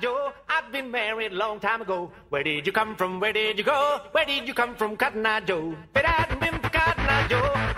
Joe. I've been married a long time ago. Where did you come from? Where did you go? Where did you come from, Cotton Eye Joe? But I'd been for Cotton Eye Joe.